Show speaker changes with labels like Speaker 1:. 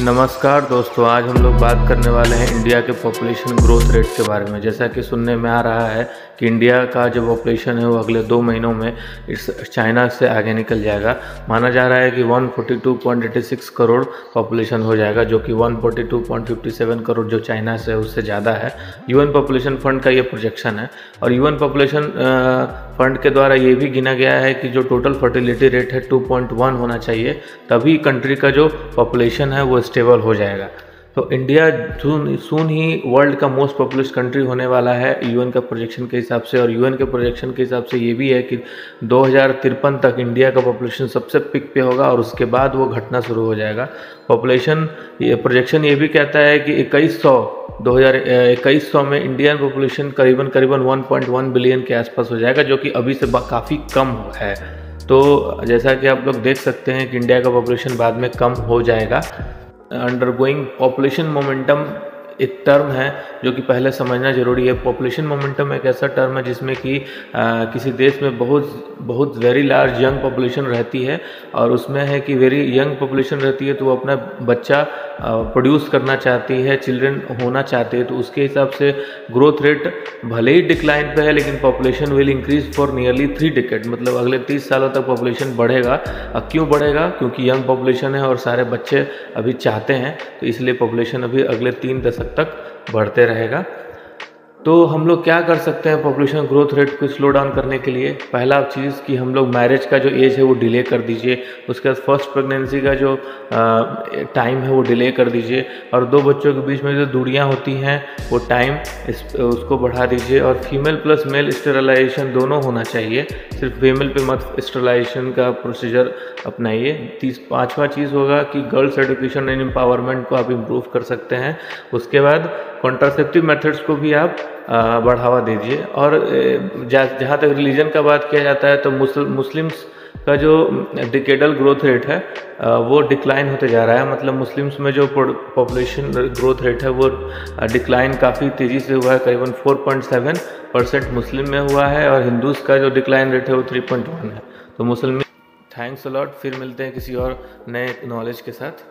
Speaker 1: नमस्कार दोस्तों, आज हम लोग बात करने वाले हैं इंडिया के पॉपुलेशन ग्रोथ रेट के बारे में। जैसा कि सुनने में आ रहा है कि इंडिया का जो पॉपुलेशन है वो अगले दो महीनों में इस चाइना से आगे निकल जाएगा। माना जा रहा है कि 142.86 करोड़ पॉपुलेशन हो जाएगा, जो कि 142.57 करोड़ जो चाइना से उससे ज़्यादा है। यूएन पॉपुलेशन फंड का ये प्रोजेक्शन है। और यूएन पॉपुलेशन फंड के द्वारा ये भी गिना गया है कि जो टोटल फर्टिलिटी रेट है 2.1 होना चाहिए, तभी कंट्री का जो पॉपुलेशन है वो स्टेबल हो जाएगा। तो इंडिया सून सून ही वर्ल्ड का मोस्ट पॉपुलस कंट्री होने वाला है यूएन का प्रोजेक्शन के हिसाब से और यूएन के प्रोजेक्शन के हिसाब से ये भी है कि दो हज़ार तिरपन तक इंडिया का पॉपुलेशन सबसे पिक पे होगा और उसके बाद वो घटना शुरू हो जाएगा। पॉपुलेशन ये प्रोजेक्शन ये भी कहता है कि इक्कीस सौ, दो हज़ार इक्कीस सौ में इंडियन पॉपुलेशन करीबन करीबन 1.1 बिलियन के आसपास हो जाएगा, जो कि अभी से काफ़ी कम है। तो जैसा कि आप लोग देख सकते हैं कि इंडिया का पॉपुलेशन बाद में कम हो जाएगा। अंडरगोइंग पॉपुलेशन मोमेंटम एक टर्म है जो कि पहले समझना ज़रूरी है। पॉपुलेशन मोमेंटम एक ऐसा टर्म है जिसमें कि आ, किसी देश में बहुत बहुत वेरी लार्ज यंग पॉपुलेशन रहती है और उसमें है कि वेरी यंग पॉपुलेशन रहती है तो वो अपना बच्चा प्रोड्यूस करना चाहती है चिल्ड्रन होना चाहते हैं तो उसके हिसाब से ग्रोथ रेट भले ही डिक्लाइन पे है, लेकिन population will increase for nearly three decade मतलब अगले तीस सालों तक पॉपुलेशन बढ़ेगा। अब क्यों बढ़ेगा? क्योंकि यंग पॉपुलेशन है और सारे बच्चे अभी चाहते हैं तो इसलिए पॉपुलेशन अभी अगले तीन दशक तक बढ़ते रहेगा। तो हम लोग क्या कर सकते हैं पॉपुलेशन ग्रोथ रेट को स्लो डाउन करने के लिए? पहला चीज़ कि हम लोग मैरिज का जो एज है वो डिले कर दीजिए। उसके बाद फ़र्स्ट प्रेगनेंसी का जो टाइम है वो डिले कर दीजिए। और दो बच्चों के बीच में जो दूरियाँ होती हैं, वो टाइम उसको बढ़ा दीजिए। और फीमेल प्लस मेल स्टेरलाइजेशन दोनों होना चाहिए। सिर्फ़ फीमेल पे मत स्टेरलाइजेशन का प्रोसीजर अपनाइए। तीस, पाँचवा चीज़ होगा कि गर्ल्स एडुकेशन एंड एम्पावरमेंट को आप इम्प्रूव कर सकते हैं। उसके बाद कॉन्ट्रासेप्टिव मेथड्स को भी आप बढ़ावा दीजिए। और जहाँ तक रिलीजन का बात किया जाता है तो मुस्लिम्स का जो डिकेडल ग्रोथ रेट है वो डिक्लाइन होते जा रहा है। मतलब मुस्लिम्स में जो पॉपुलेशन ग्रोथ रेट है, वो डिक्लाइन काफ़ी तेज़ी से हुआ है। करीबन 4.7 परसेंट मुस्लिम में हुआ है और हिंदूज का जो डिक्लाइन रेट है, वो 3.1 है। तो मुस्लिम थैंक्स अलॉट फिर मिलते हैं किसी और नए नॉलेज के साथ।